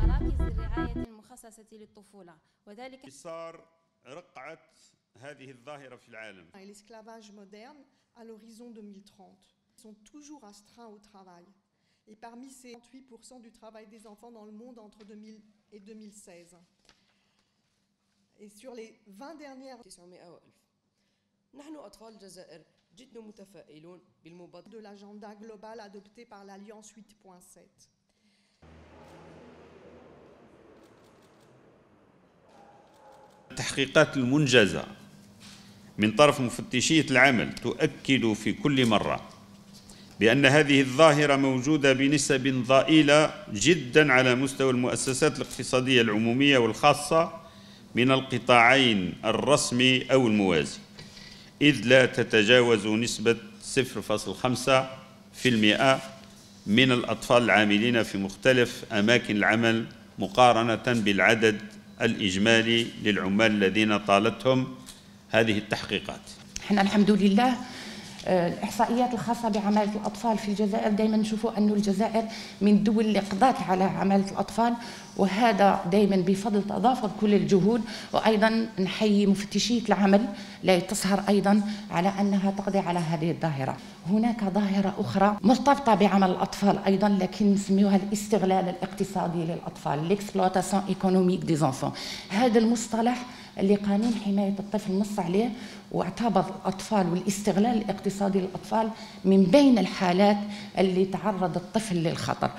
مراكز الرعاية المخصصة للطفولة وذلك صار رقعت هذه الظاهرة في العالم et l'esclavage moderne à l'horizon 2030 sont toujours astreints au travail. Et parmi ces 28% du travail des enfants dans le monde entre 2000 et 2016. Et sur les 20 dernières 900 وألف نحن أطفال الجزائر جد متفائلون بالمبادرة de l'agenda global adopté par l'Alliance 8.7. التحقيقات المنجزة من طرف مفتشية العمل تؤكد في كل مرة بأن هذه الظاهرة موجودة بنسب ضئيلة جدا على مستوى المؤسسات الاقتصادية العمومية والخاصة من القطاعين الرسمي أو الموازي إذ لا تتجاوز نسبة 0.5% من الأطفال العاملين في مختلف أماكن العمل مقارنة بالعدد الإجمالي للعمال الذين طالتهم هذه التحقيقات. إحنا الحمد لله الإحصائيات الخاصة بعمالة الأطفال في الجزائر. دائما نشوفوا انه الجزائر من الدول اللي قضت على عمالة الأطفال وهذا دائما بفضل تضافر كل الجهود. وأيضا نحيي مفتشية العمل لا تسهر أيضا على أنها تقضي على هذه الظاهرة. هناك ظاهرة أخرى مرتبطة بعمل الأطفال أيضا لكن نسميوها الاستغلال الاقتصادي للأطفال économique des enfants. هذا المصطلح اللي قانون حماية الطفل نص عليه واعتبر الأطفال والاستغلال الاقتصادي للأطفال من بين الحالات اللي تعرض الطفل للخطر.